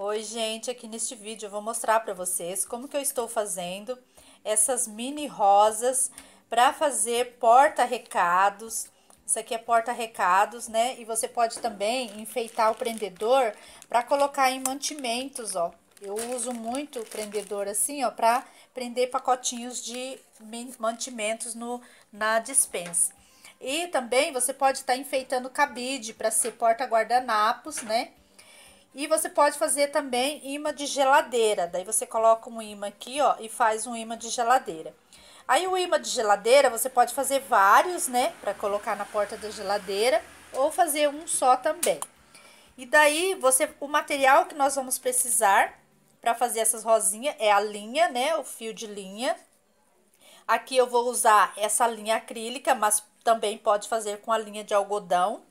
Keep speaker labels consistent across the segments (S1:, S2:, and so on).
S1: Oi, gente, aqui neste vídeo eu vou mostrar para vocês como que eu estou fazendo essas mini rosas para fazer porta-recados. Isso aqui é porta-recados, né? E você pode também enfeitar o prendedor para colocar em mantimentos, ó. Eu uso muito o prendedor assim, ó, para prender pacotinhos de mantimentos no, na dispensa. E também você pode estar tá enfeitando cabide para ser porta-guardanapos, né? E você pode fazer também imã de geladeira. Daí você coloca um imã aqui, ó, e faz um imã de geladeira. Aí o imã de geladeira você pode fazer vários, né, para colocar na porta da geladeira ou fazer um só também. E daí você o material que nós vamos precisar para fazer essas rosinhas é a linha, né, o fio de linha. Aqui eu vou usar essa linha acrílica, mas também pode fazer com a linha de algodão.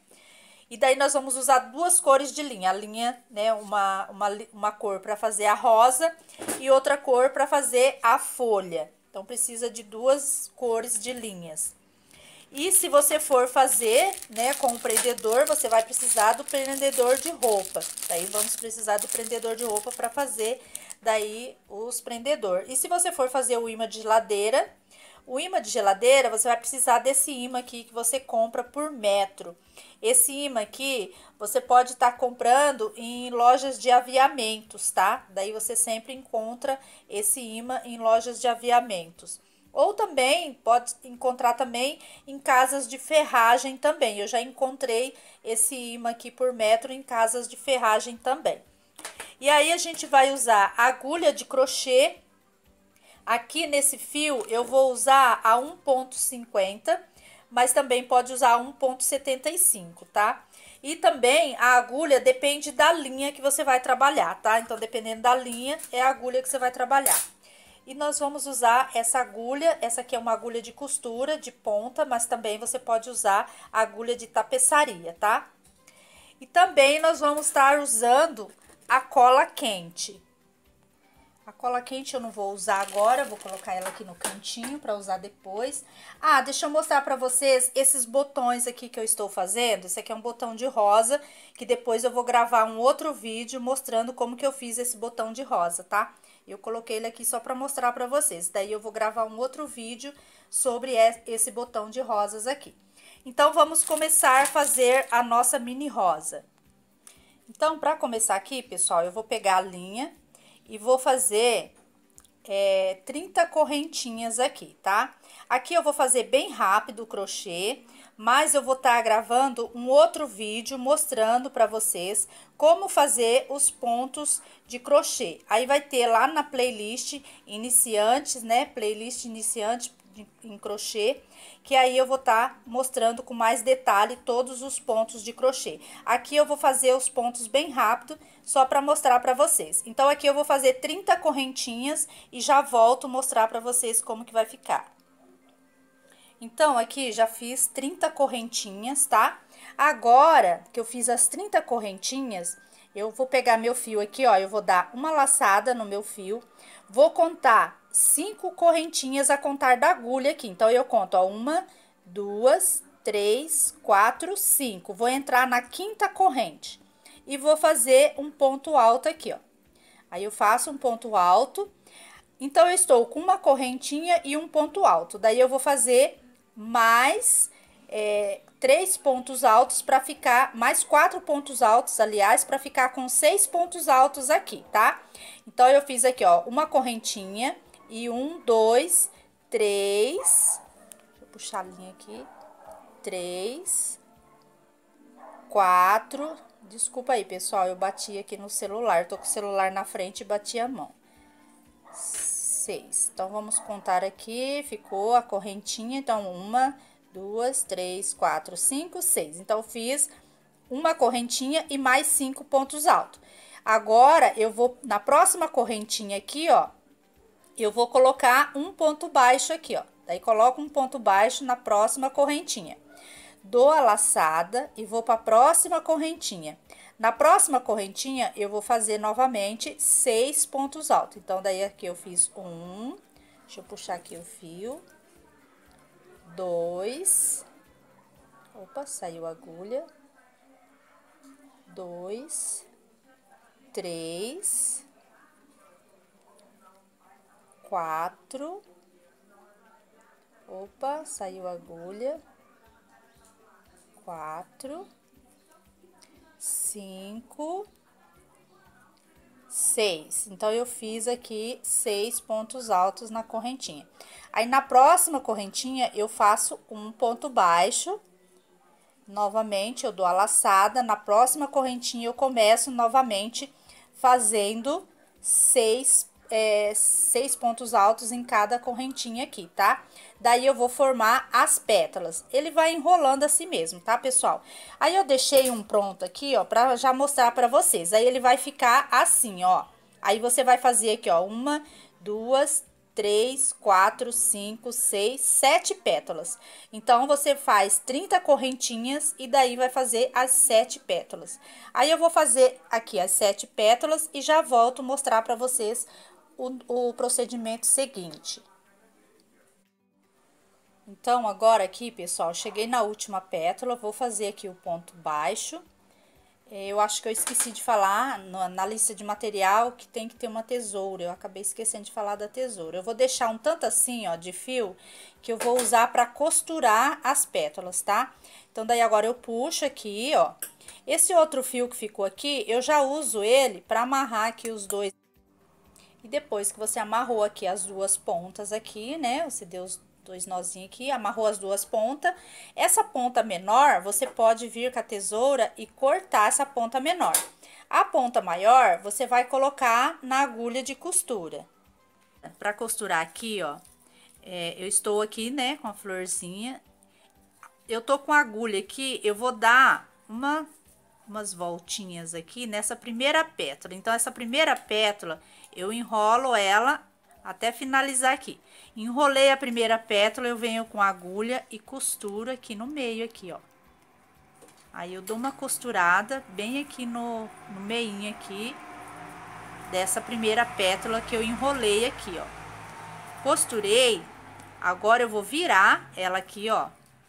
S1: E daí nós vamos usar duas cores de linha, a linha, né, uma, uma, uma cor para fazer a rosa e outra cor para fazer a folha. Então precisa de duas cores de linhas. E se você for fazer, né, com o prendedor, você vai precisar do prendedor de roupa. Daí vamos precisar do prendedor de roupa para fazer daí os prendedor. E se você for fazer o imã de geladeira, o imã de geladeira, você vai precisar desse imã aqui que você compra por metro. Esse imã aqui, você pode estar tá comprando em lojas de aviamentos, tá? Daí você sempre encontra esse imã em lojas de aviamentos. Ou também pode encontrar também em casas de ferragem também. Eu já encontrei esse imã aqui por metro em casas de ferragem também. E aí a gente vai usar agulha de crochê Aqui nesse fio eu vou usar a 1.50, mas também pode usar 1.75, tá? E também a agulha depende da linha que você vai trabalhar, tá? Então, dependendo da linha, é a agulha que você vai trabalhar. E nós vamos usar essa agulha, essa aqui é uma agulha de costura, de ponta, mas também você pode usar a agulha de tapeçaria, tá? E também nós vamos estar usando a cola quente. A cola quente eu não vou usar agora, vou colocar ela aqui no cantinho para usar depois. Ah, deixa eu mostrar para vocês esses botões aqui que eu estou fazendo. Esse aqui é um botão de rosa, que depois eu vou gravar um outro vídeo mostrando como que eu fiz esse botão de rosa, tá? Eu coloquei ele aqui só para mostrar para vocês. Daí eu vou gravar um outro vídeo sobre esse botão de rosas aqui. Então, vamos começar a fazer a nossa mini rosa. Então, para começar aqui, pessoal, eu vou pegar a linha e vou fazer é, 30 correntinhas aqui, tá? Aqui eu vou fazer bem rápido o crochê, mas eu vou estar tá gravando um outro vídeo mostrando para vocês como fazer os pontos de crochê. Aí vai ter lá na playlist iniciantes, né? Playlist iniciante em crochê, que aí eu vou estar tá mostrando com mais detalhe todos os pontos de crochê. Aqui eu vou fazer os pontos bem rápido, só para mostrar para vocês. Então, aqui eu vou fazer 30 correntinhas e já volto mostrar para vocês como que vai ficar. Então, aqui já fiz 30 correntinhas, tá? Agora que eu fiz as 30 correntinhas, eu vou pegar meu fio aqui, ó, eu vou dar uma laçada no meu fio, vou contar cinco correntinhas a contar da agulha aqui. Então, eu conto, ó, uma, duas, três, quatro, cinco. Vou entrar na quinta corrente e vou fazer um ponto alto aqui, ó. Aí, eu faço um ponto alto. Então, eu estou com uma correntinha e um ponto alto. Daí, eu vou fazer mais é, três pontos altos para ficar, mais quatro pontos altos, aliás, para ficar com seis pontos altos aqui, tá? Então, eu fiz aqui, ó, uma correntinha e um, dois, três, deixa eu puxar a linha aqui, três, quatro, desculpa aí, pessoal, eu bati aqui no celular, tô com o celular na frente e bati a mão. Seis, então, vamos contar aqui, ficou a correntinha, então, uma, duas, três, quatro, cinco, seis. Então, fiz uma correntinha e mais cinco pontos altos. Agora, eu vou, na próxima correntinha aqui, ó, eu vou colocar um ponto baixo aqui, ó. Daí, coloco um ponto baixo na próxima correntinha. Dou a laçada e vou para a próxima correntinha. Na próxima correntinha, eu vou fazer novamente seis pontos altos. Então, daí aqui eu fiz um, deixa eu puxar aqui o fio, dois, opa, saiu a agulha, dois, três, quatro, opa, saiu a agulha, quatro, cinco, seis. Então, eu fiz aqui seis pontos altos na correntinha. Aí, na próxima correntinha, eu faço um ponto baixo. Novamente, eu dou a laçada. Na próxima correntinha, eu começo novamente fazendo seis, é, seis pontos altos em cada correntinha aqui, tá? Daí, eu vou formar as pétalas. Ele vai enrolando assim mesmo, tá, pessoal? Aí, eu deixei um pronto aqui, ó, pra já mostrar pra vocês. Aí, ele vai ficar assim, ó. Aí, você vai fazer aqui, ó, uma, duas, três, quatro, cinco, seis, sete pétalas. Então, você faz 30 correntinhas e daí vai fazer as sete pétalas. Aí, eu vou fazer aqui as sete pétalas e já volto mostrar para vocês o, o procedimento seguinte. Então, agora aqui, pessoal, cheguei na última pétala, vou fazer aqui o ponto baixo. Eu acho que eu esqueci de falar na, na, lista de material que tem que ter uma tesoura. Eu acabei esquecendo de falar da tesoura. Eu vou deixar um tanto assim, ó, de fio, que eu vou usar para costurar as pétalas, tá? Então, daí agora eu puxo aqui, ó. Esse outro fio que ficou aqui, eu já uso ele para amarrar aqui os dois. E depois que você amarrou aqui as duas pontas aqui, né? Você deu os dois nozinhos aqui, amarrou as duas pontas. Essa ponta menor, você pode vir com a tesoura e cortar essa ponta menor. A ponta maior, você vai colocar na agulha de costura. Para costurar aqui, ó, é, eu estou aqui, né, com a florzinha. Eu tô com a agulha aqui, eu vou dar uma, umas voltinhas aqui nessa primeira pétala. Então, essa primeira pétala, eu enrolo ela até finalizar aqui. Enrolei a primeira pétala, eu venho com agulha e costuro aqui no meio aqui, ó. Aí, eu dou uma costurada bem aqui no, no meinho aqui dessa primeira pétala que eu enrolei aqui, ó. Costurei, agora eu vou virar ela aqui, ó,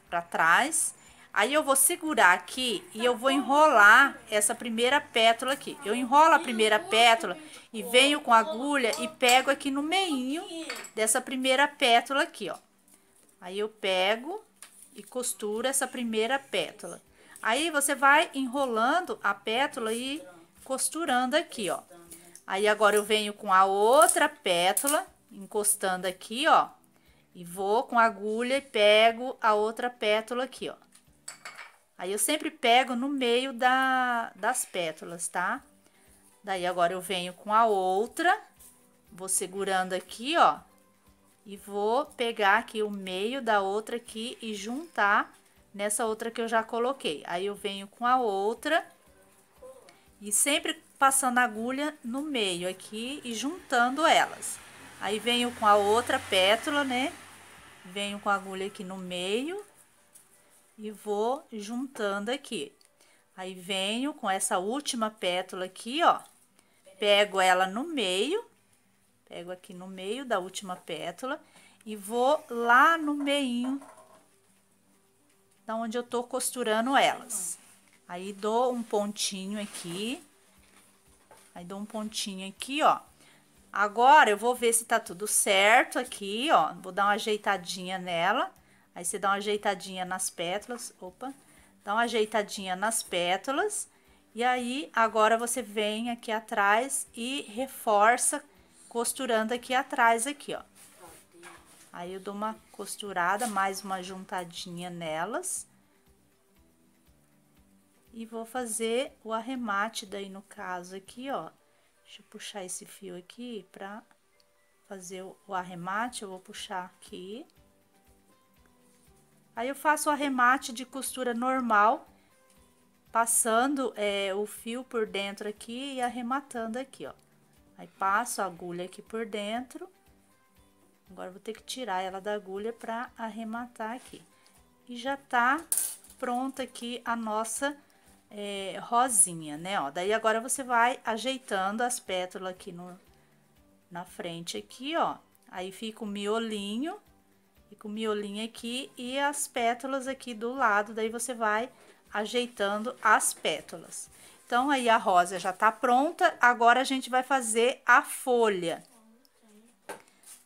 S1: pra trás Aí eu vou segurar aqui e eu vou enrolar essa primeira pétala aqui. Eu enrolo a primeira pétala e venho com a agulha e pego aqui no meio dessa primeira pétala aqui, ó. Aí eu pego e costuro essa primeira pétala. Aí você vai enrolando a pétala e costurando aqui, ó. Aí agora eu venho com a outra pétala, encostando aqui, ó. E vou com a agulha e pego a outra pétala aqui, ó. Aí, eu sempre pego no meio da, das pétalas, tá? Daí, agora eu venho com a outra, vou segurando aqui, ó. E vou pegar aqui o meio da outra aqui e juntar nessa outra que eu já coloquei. Aí, eu venho com a outra e sempre passando a agulha no meio aqui e juntando elas. Aí, venho com a outra pétala, né? Venho com a agulha aqui no meio e vou juntando aqui. Aí, venho com essa última pétala aqui, ó, pego ela no meio, pego aqui no meio da última pétala e vou lá no meio da onde eu tô costurando elas. Aí, dou um pontinho aqui, aí dou um pontinho aqui, ó. Agora, eu vou ver se tá tudo certo aqui, ó, vou dar uma ajeitadinha nela. Aí, você dá uma ajeitadinha nas pétalas, opa, dá uma ajeitadinha nas pétalas. E aí, agora você vem aqui atrás e reforça costurando aqui atrás, aqui, ó. Aí, eu dou uma costurada, mais uma juntadinha nelas. E vou fazer o arremate daí, no caso, aqui, ó. Deixa eu puxar esse fio aqui pra fazer o arremate, eu vou puxar aqui. Aí eu faço o arremate de costura normal, passando é, o fio por dentro aqui e arrematando aqui, ó. Aí passo a agulha aqui por dentro. Agora vou ter que tirar ela da agulha para arrematar aqui. E já tá pronta aqui a nossa é, rosinha, né, ó. Daí agora você vai ajeitando as pétalas aqui no, na frente aqui, ó. Aí fica o miolinho Fica o miolinho aqui e as pétalas aqui do lado, daí você vai ajeitando as pétalas. Então, aí a rosa já tá pronta, agora a gente vai fazer a folha.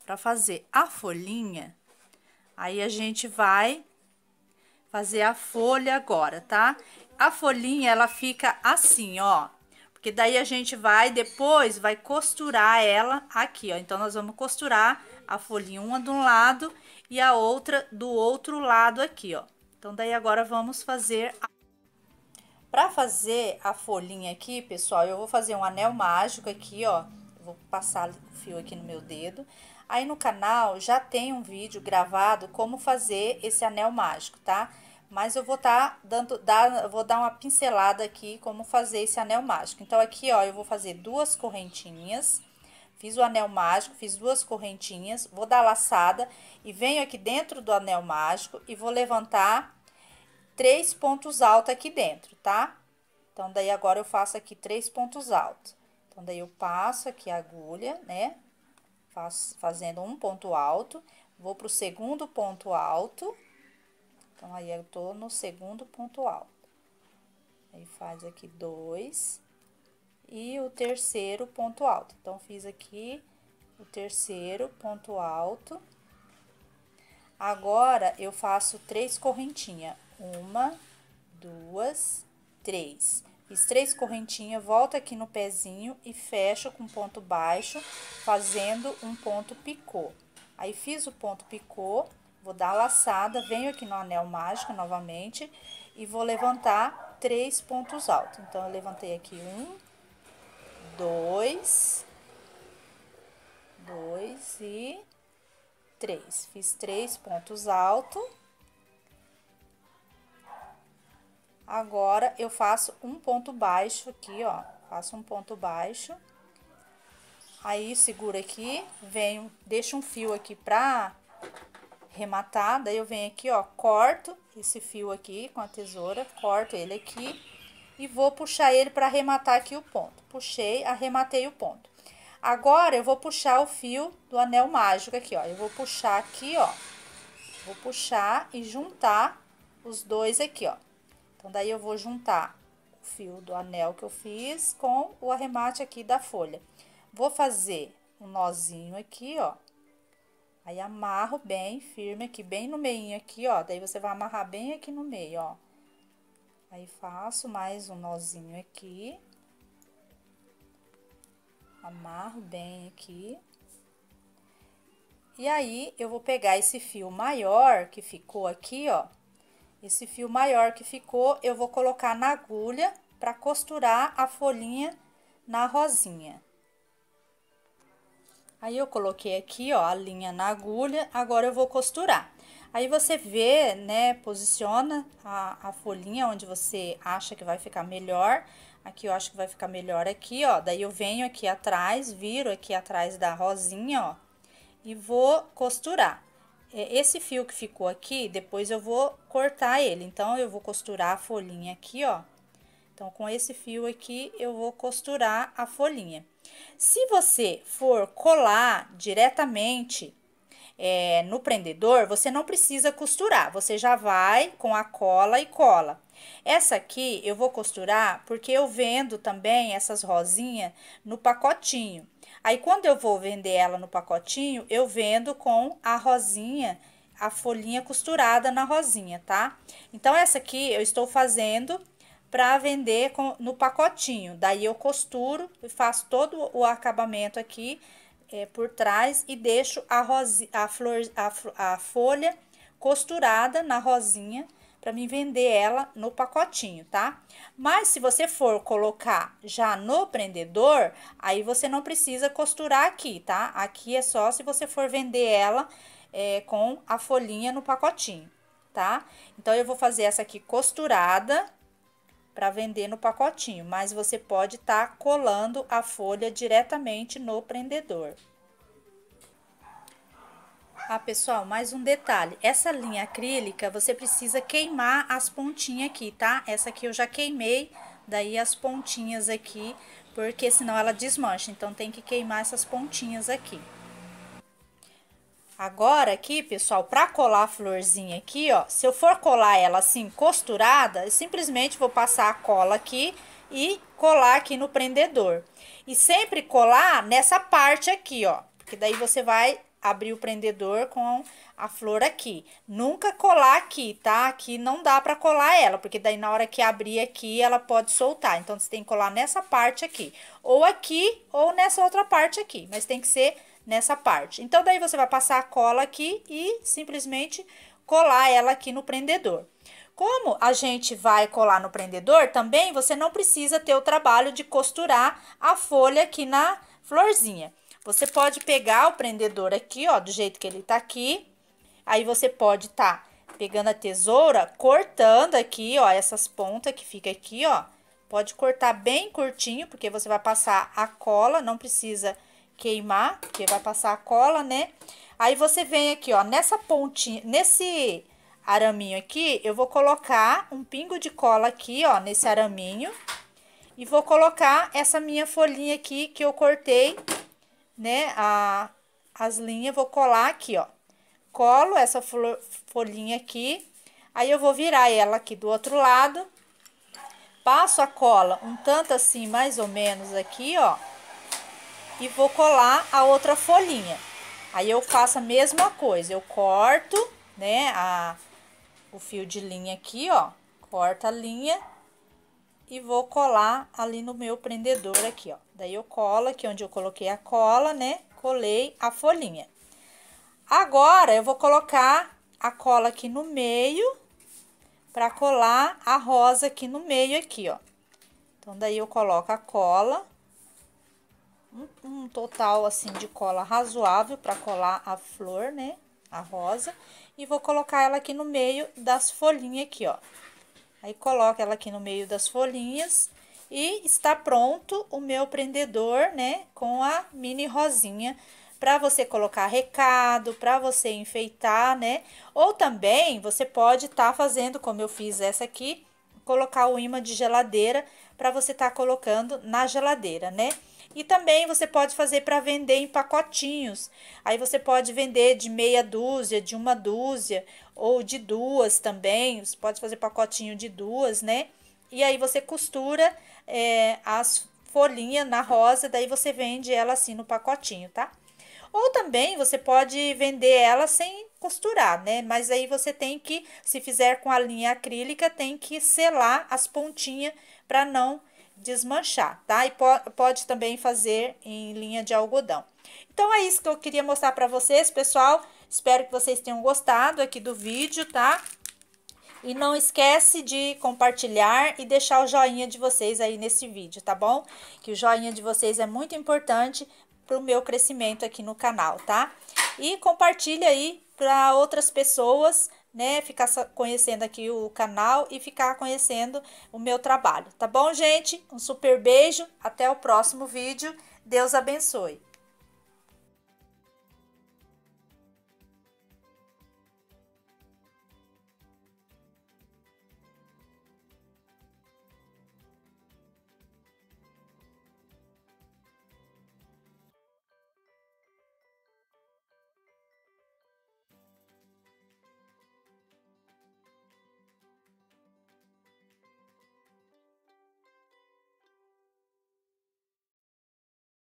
S1: Para fazer a folhinha, aí a gente vai fazer a folha agora, tá? A folhinha, ela fica assim, ó. Porque daí a gente vai, depois, vai costurar ela aqui, ó. Então, nós vamos costurar a folhinha uma de um lado e a outra do outro lado aqui, ó. Então, daí agora vamos fazer a para fazer a folhinha aqui, pessoal, eu vou fazer um anel mágico aqui, ó. Vou passar o fio aqui no meu dedo. Aí no canal já tem um vídeo gravado como fazer esse anel mágico, tá? Mas eu vou tá dando, vou dar uma pincelada aqui como fazer esse anel mágico. Então aqui, ó, eu vou fazer duas correntinhas. Fiz o anel mágico, fiz duas correntinhas, vou dar laçada e venho aqui dentro do anel mágico e vou levantar três pontos altos aqui dentro, tá? Então, daí agora eu faço aqui três pontos altos. Então, daí eu passo aqui a agulha, né? Faço, fazendo um ponto alto, vou pro segundo ponto alto. Então, aí eu tô no segundo ponto alto. Aí, faz aqui dois. E o terceiro ponto alto. Então, fiz aqui o terceiro ponto alto. Agora, eu faço três correntinhas. Uma, duas, três. Fiz três correntinhas, volto aqui no pezinho e fecho com ponto baixo, fazendo um ponto picô. Aí, fiz o ponto picô, vou dar a laçada, venho aqui no anel mágico novamente e vou levantar três pontos altos. Então, eu levantei aqui um, dois, dois e três. Fiz três pontos altos. Agora, eu faço um ponto baixo aqui, ó. Faço um ponto baixo. Aí, segura aqui, venho, deixo um fio aqui pra rematar. Daí, eu venho aqui, ó, corto esse fio aqui com a tesoura, corto ele aqui e vou puxar ele pra arrematar aqui o ponto. Puxei, arrematei o ponto. Agora, eu vou puxar o fio do anel mágico aqui, ó. Eu vou puxar aqui, ó. Vou puxar e juntar os dois aqui, ó. Então, daí eu vou juntar o fio do anel que eu fiz com o arremate aqui da folha. Vou fazer um nozinho aqui, ó. Aí, amarro bem firme aqui, bem no meio aqui, ó. Daí, você vai amarrar bem aqui no meio, ó. Aí, faço mais um nozinho aqui. Amarro bem aqui. E aí, eu vou pegar esse fio maior que ficou aqui, ó. Esse fio maior que ficou, eu vou colocar na agulha para costurar a folhinha na rosinha. Aí, eu coloquei aqui, ó, a linha na agulha, agora eu vou costurar. Aí, você vê, né, posiciona a, a folhinha onde você acha que vai ficar melhor. Aqui, eu acho que vai ficar melhor aqui, ó. Daí, eu venho aqui atrás, viro aqui atrás da rosinha, ó, e vou costurar. É, esse fio que ficou aqui, depois eu vou cortar ele. Então, eu vou costurar a folhinha aqui, ó. Então, com esse fio aqui, eu vou costurar a folhinha. Se você for colar diretamente é, no prendedor, você não precisa costurar. Você já vai com a cola e cola. Essa aqui eu vou costurar porque eu vendo também essas rosinhas no pacotinho. Aí, quando eu vou vender ela no pacotinho, eu vendo com a rosinha, a folhinha costurada na rosinha, tá? Então, essa aqui eu estou fazendo para vender com, no pacotinho. Daí, eu costuro e faço todo o acabamento aqui é, por trás e deixo a, rosi, a, flor, a, a folha costurada na rosinha para me vender ela no pacotinho, tá? Mas se você for colocar já no prendedor, aí você não precisa costurar aqui, tá? Aqui é só se você for vender ela é, com a folhinha no pacotinho, tá? Então, eu vou fazer essa aqui costurada para vender no pacotinho, mas você pode estar tá colando a folha diretamente no prendedor. Ah, pessoal, mais um detalhe. Essa linha acrílica, você precisa queimar as pontinhas aqui, tá? Essa aqui eu já queimei, daí as pontinhas aqui, porque senão ela desmancha. Então, tem que queimar essas pontinhas aqui. Agora aqui, pessoal, pra colar a florzinha aqui, ó, se eu for colar ela assim, costurada, eu simplesmente vou passar a cola aqui e colar aqui no prendedor. E sempre colar nessa parte aqui, ó, porque daí você vai abrir o prendedor com a flor aqui. Nunca colar aqui, tá? Aqui não dá pra colar ela, porque daí na hora que abrir aqui, ela pode soltar. Então, você tem que colar nessa parte aqui. Ou aqui, ou nessa outra parte aqui. Mas tem que ser nessa parte. Então, daí você vai passar a cola aqui e simplesmente colar ela aqui no prendedor. Como a gente vai colar no prendedor, também você não precisa ter o trabalho de costurar a folha aqui na florzinha. Você pode pegar o prendedor aqui, ó, do jeito que ele tá aqui. Aí você pode tá pegando a tesoura, cortando aqui, ó, essas pontas que fica aqui, ó. Pode cortar bem curtinho, porque você vai passar a cola, não precisa queimar, porque vai passar a cola, né? Aí você vem aqui, ó, nessa pontinha, nesse araminho aqui, eu vou colocar um pingo de cola aqui, ó, nesse araminho. E vou colocar essa minha folhinha aqui que eu cortei né, a, as linhas, vou colar aqui, ó. Colo essa folhinha aqui, aí eu vou virar ela aqui do outro lado. Passo a cola um tanto assim, mais ou menos aqui, ó. E vou colar a outra folhinha. Aí eu faço a mesma coisa, eu corto, né, a, o fio de linha aqui, ó. Corta a linha e vou colar ali no meu prendedor aqui, ó. Daí eu colo aqui onde eu coloquei a cola, né? Colei a folhinha. Agora, eu vou colocar a cola aqui no meio para colar a rosa aqui no meio aqui, ó. Então, daí eu coloco a cola, um, um total assim de cola razoável para colar a flor, né? A rosa. E vou colocar ela aqui no meio das folhinhas aqui, ó. Aí, coloco ela aqui no meio das folhinhas e está pronto o meu prendedor, né, com a mini rosinha para você colocar recado, para você enfeitar, né? Ou também você pode estar tá fazendo, como eu fiz essa aqui, colocar o imã de geladeira para você estar tá colocando na geladeira, né? E também você pode fazer para vender em pacotinhos. Aí você pode vender de meia dúzia, de uma dúzia ou de duas também. Você pode fazer pacotinho de duas, né? E aí você costura é, as folhinhas na rosa, daí você vende ela assim no pacotinho, tá? Ou também você pode vender ela sem costurar, né? Mas aí você tem que, se fizer com a linha acrílica, tem que selar as pontinhas para não desmanchar, tá? E po pode também fazer em linha de algodão. Então, é isso que eu queria mostrar para vocês, pessoal. Espero que vocês tenham gostado aqui do vídeo, tá? E não esquece de compartilhar e deixar o joinha de vocês aí nesse vídeo, tá bom? Que o joinha de vocês é muito importante para o meu crescimento aqui no canal, tá? E compartilha aí para outras pessoas né, ficar conhecendo aqui o canal e ficar conhecendo o meu trabalho, tá bom, gente? Um super beijo, até o próximo vídeo. Deus abençoe.